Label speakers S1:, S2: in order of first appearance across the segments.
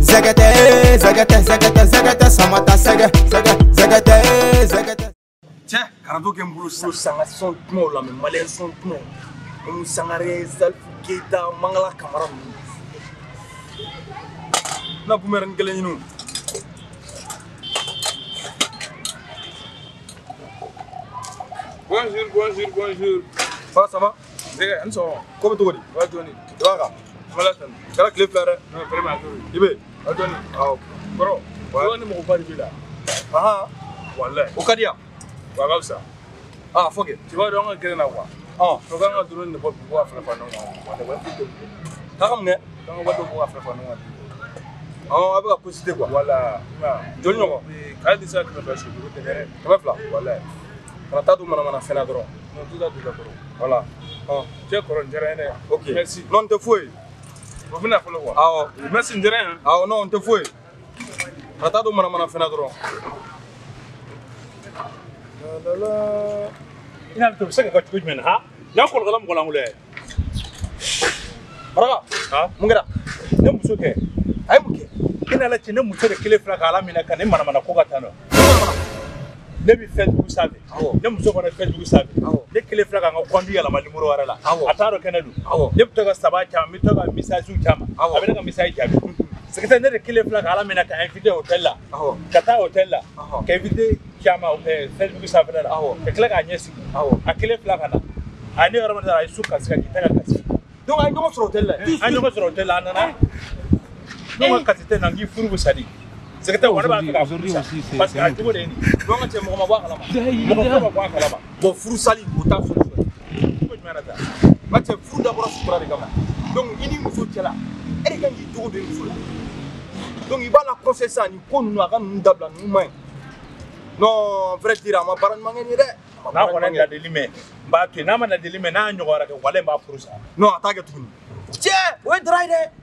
S1: zagata zagata zagata zagata samata saga saga zagata
S2: zagata cɛ arajo kɛ n bolo sisan sanga sɔn dumanw la mɛ maliyɛn sɔn dumanw mu sangare zalifu keyita mangala kamara ninnu
S3: na kumɛrɛ ni kelen ɲini Bonjour, bonjour, bonjour. Ça va, ça va? Ko bɛ cogo di? Wa jɔni. Dɔ ka. Malatan, kala tile fila dɛ. Non vraiment a t'o ye. I bɛ yen. A dɔn nin. Awɔ. Kɔrɔ. Wa ni mɔgɔ ba de b'i la. Ahan. Walayi. O ka di yan. Wa a ka fisa. Aa fɔ kɛ. Tu vois donc an ka gɛrɛ na quoi. Ɔn. Donc an ka drone de bɔ bi ko a fɛnɛ fara ɲɔgɔn kan. Wa ne wari tɛ. K'a ka mun kɛ? K'an ka wari dɔ bɔ k'a fɛnɛ fara ɲɔgɔn kan. Ɔn a bɛ ka cosité quoi. Voilà. Joli ɲɔgɔn. K'ale tɛ se ka kɛmɛ fila su duuru tɛmɛ. Kɛmɛ fila. Walayi. Kana taa don manamana fɛn na dɔrɔn. Non tu t'as don la dɔrɔn. Voilà. Ɔn. Cɛ kɔrɔ nin diyara n ye dɛ. Ok. Merci. Non tɛ foyi ye. o bɛna fɔlɔ kuwa awɔ mɛ sinjɛrɛ yan awɔ non n tɛ foyi ka taa don manamana fɛnɛ dɔrɔn
S2: i n'a to bɛ se ka kɛ cogo jumɛn na ha yan kɔlɔkala mɔgɔ lankolon yɛ baraka mun kɛra ne muso kɛ a ye mun kɛ e n'ala cɛ ne muso de kelen filɛ k'ala minɛ ka ne manamana ko ka taa nɔ ne bɛ fɛn jugu sanfɛ ne muso fana fɛn jugu sanfɛ ne kelen filɛ ka n ka kɔnti yɛlɛma nimoro wɛrɛ la a t'a dɔn kɛnɛ don ne bɛ to ka saba caman n bɛ to ka misaziw caman a bɛ ne ka misazi jaabi secrétaire ne de kelen filɛ ka ala minɛ ka invité hôtel la ka taa hôtel la ka invité caman fɛn jugu sanfɛla la ka tila k'a ɲɛ sigi a kelen filɛ ka na a ne yɔrɔ min na a ye su kasi ka k'i ta ka kasi donc a ye ɲɔgɔn sɔrɔ hôtel la an ɲɔgɔn sɔrɔ hôtel la a nana ne ma kasi tɛ na n k'i furu bɛ sali Secrétaire, on va faire aujourd'hui aussi. Parce que tu vois, tu vois, tu vois, voir là-bas. Tu vois, voir là-bas. Bon, fou sali, on t'a fait. Tu peux me rater. Bah, tu fou d'abord sur la gamme. Donc, il est muso
S1: cela. Elle gagne du tout de muso là.
S2: Donc, il va la procès ça, ni pour nous, avant nous d'abla, nous main. Non, vrai dire, ma parole mangue ni ré. N'a pas n'a de limé. Bah, tu n'as pas de limé, n'a n'y aura que voilà, bah, pour ça. Non, attaque tout. Tiens, ouais, dry, dé.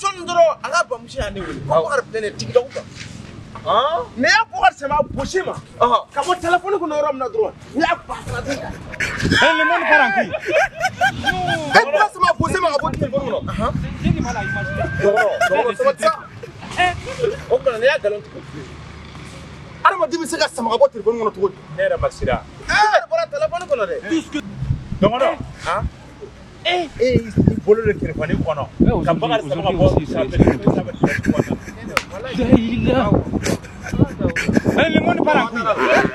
S1: cɔni dɔrɔn ah. a ka bamuso y'an ne wele ko bakari filɛ nin ye tigidaw kan ni y'a kɔkari sɛmɛ a bosi eh, ma ka bɔ telefɔni kɔnɔ yɔrɔ min na dɔrɔn ni y'a ba fana tɛ kan. ɛ le mɔni para n kun. ɛ kɔkari sɛmɛ a bosi ma ka bɔ telefɔni kɔnɔ.
S2: dɔgɔnɔ dɔgɔnɔ sabati sa.
S1: o kana n'i y'a nkalon tigɛ. adamaden bɛ se ka sama ka bɔ
S2: telefɔni kɔnɔ cogo di. ne yɛrɛ ma sira. ɛ e yɛrɛ bɔra telefɔni kɔnɔ dɛ. dɔgɔnɔ. e e bolo le telefɔni kɔnɔ ka bakari sama ka bɔ sanfɛ sanfɛ
S3: telefɔni kɔnɔ.